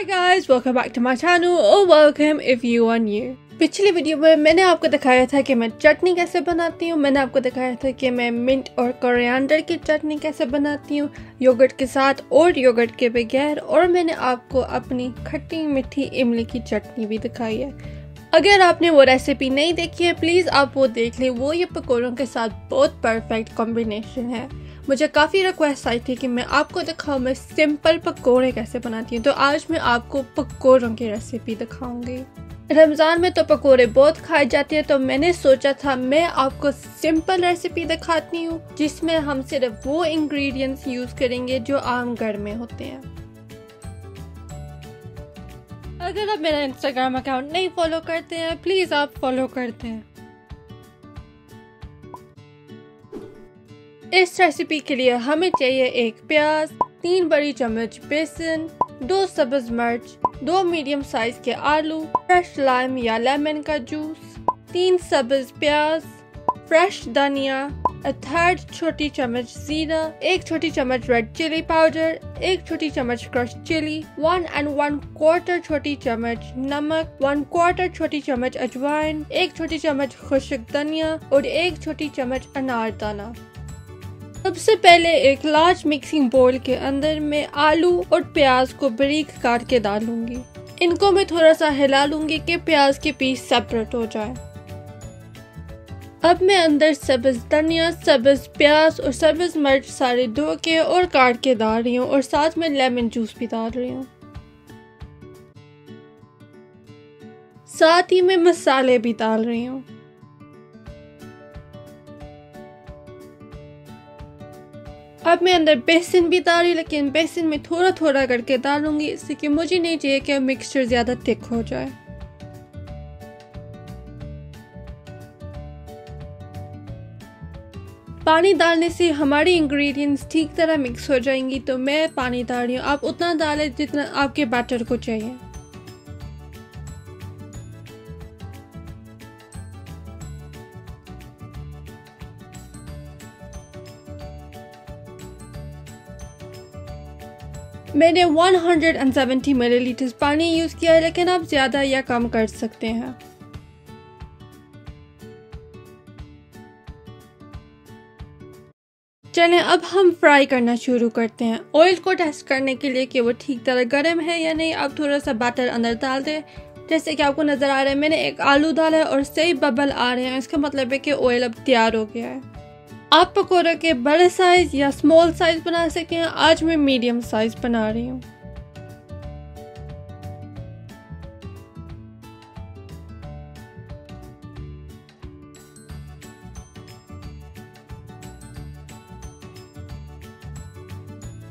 Hi guys, welcome back to my channel or welcome if you are new. पिछली video में मैंने आपको दिखाया था कि मैं चटनी कैसे बनाती हूँ मैंने आपको दिखाया था कि मैं मिंट और कोरिएंडर की चटनी कैसे बनाती हूँ योगर्ट के साथ और योगर्ट के बगैर और मैंने आपको अपनी खट्टी मीठी इमली की चटनी भी दिखाई है अगर आपने वो रेसिपी नहीं देखी है प्लीज़ आप वो देख लें वो ये पकौड़ों के साथ बहुत परफेक्ट कॉम्बिनेशन है मुझे काफ़ी रिक्वेस्ट आई थी कि मैं आपको दिखाऊँ, मैं सिंपल पकोड़े कैसे बनाती हूँ। तो आज मैं आपको पकोड़ों की रेसिपी दिखाऊँगी। रमज़ान में तो पकोड़े बहुत खाए जाते हैं तो मैंने सोचा था मैं आपको सिंपल रेसिपी दिखाती हूँ, जिसमें हम सिर्फ़ वो इंग्रेडिएंट्स यूज़ करेंगे जो आम घर में होते हैं। अगर आप मेरा इंस्टाग्राम अकाउंट नहीं फॉलो करते हैं प्लीज़ आप फॉलो करते हैं। इस रेसिपी के लिए हमें चाहिए एक प्याज, तीन बड़ी चम्मच बेसन, दो सब्ज मिर्च, दो मीडियम साइज़ के आलू फ्रेश लाइम या लेमन का जूस तीन सब्ज प्याज फ्रेश धनिया थर्ड छोटी चम्मच जीरा, एक छोटी चम्मच रेड चिली पाउडर एक छोटी चम्मच crush chilli one and one quarter छोटी चम्मच नमक वन क्वार्टर छोटी चम्मच अजवाइन, एक छोटी चम्मच खुशक धनिया और एक छोटी चम्मच अनारदाना सबसे पहले एक लार्ज मिक्सिंग बोल के अंदर मैं आलू और प्याज को बारीक काट के डालूँगी इनको मैं थोड़ा सा हिला लूँगी कि प्याज के पीस सेपरेट हो जाए। अब मैं अंदर सब्ज, धनिया, सब्ज, प्याज और सब्ज मिर्च सारे धो के और काट के डाल रही हूँ और साथ में लेमन जूस भी डाल रही हूँ। साथ ही मैं मसाले भी डाल रही हूँ। अब मैं अंदर बेसन भी डाल लेकिन बेसन में थोड़ा थोड़ा करके डालूँगी इससे कि मुझे नहीं चाहिए कि मिक्सचर ज़्यादा थिक हो जाए। पानी डालने से हमारी इंग्रेडिएंट्स ठीक तरह मिक्स हो जाएँगी तो मैं पानी डाल रही हूँ। आप उतना डालें जितना आपके बैटर को चाहिए। मैंने 170 मिलीलीटर पानी यूज़ किया है, लेकिन आप ज़्यादा या कम कर सकते हैं। चलें, अब हम फ्राई करना शुरू करते हैं। ऑयल को टेस्ट करने के लिए कि वो ठीक तरह गर्म है या नहीं। आप थोड़ा सा बैटर अंदर डाल दें। जैसे कि आपको नज़र आ रहा है, मैंने एक आलू डाला है और सही बबल आ रहे हैं। इसका मतलब है कि ऑयल अब तैयार हो गया है। आप पकौड़ा के बड़े साइज़ या स्मॉल साइज़ बना सकते हैं आज मैं मीडियम साइज़ बना रही हूँ।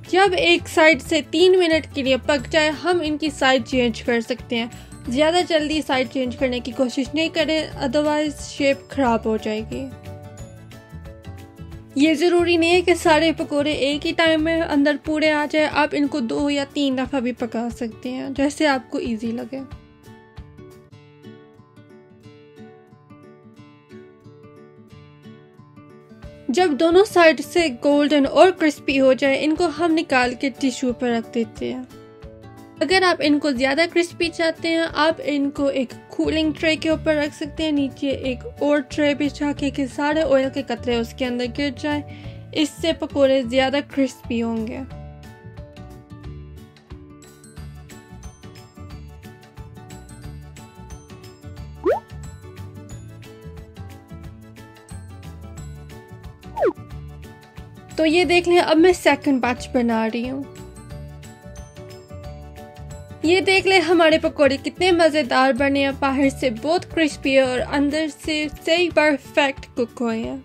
जब एक साइड से तीन मिनट के लिए पक जाए, हम इनकी साइड चेंज कर सकते हैं। ज़्यादा जल्दी साइड चेंज करने की कोशिश नहीं करें अदरवाइज़ शेप खराब हो जाएगी। ये ज़रूरी नहीं है कि सारे पकोड़े एक ही टाइम में अंदर पूरे आ जाए। आप इनको दो या तीन दफ़ा भी पका सकते हैं, जैसे आपको इजी लगे। जब दोनों साइड से गोल्डन और क्रिस्पी हो जाए, इनको हम निकाल के टिश्यू पर रख देते हैं। अगर आप इनको ज़्यादा क्रिस्पी चाहते हैं, आप इनको एक कूलिंग ट्रे के ऊपर रख सकते हैं, नीचे एक और ट्रे बिछा के कि सारे ऑयल के कतरे उसके अंदर गिर जाए। इससे पकोड़े ज़्यादा क्रिस्पी होंगे। तो ये देख लें, अब मैं सेकंड बैच बना रही हूँ। ये देख ले हमारे पकोड़े कितने मज़ेदार बने हैं। बाहर से बहुत क्रिस्पी है और अंदर से सही परफेक्ट कुक हुए हैं।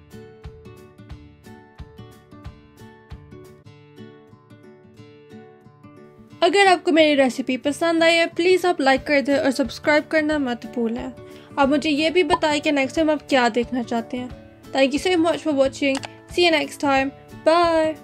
अगर आपको मेरी रेसिपी पसंद आई है प्लीज़ आप लाइक कर दें और सब्सक्राइब करना मत भूलें। आप मुझे ये भी बताएँ कि नेक्स्ट टाइम आप क्या देखना चाहते हैं। Thank you so much for watching see next time bye